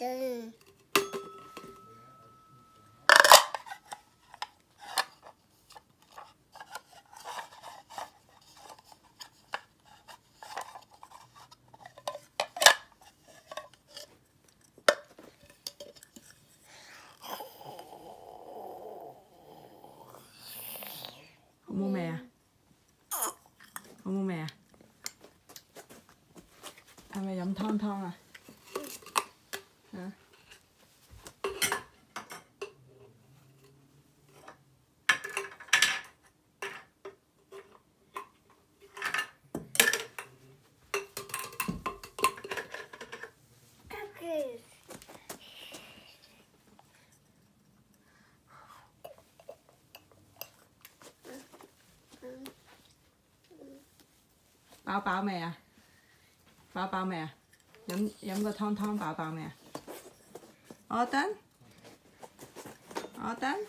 Không mua mè à? Không mua mè à? À mày giọng thon thon à? Bao bao mè à? Bao bao mè à? Giọng, giọng có thon thon bao bao mè à? Ờ tính Ờ tính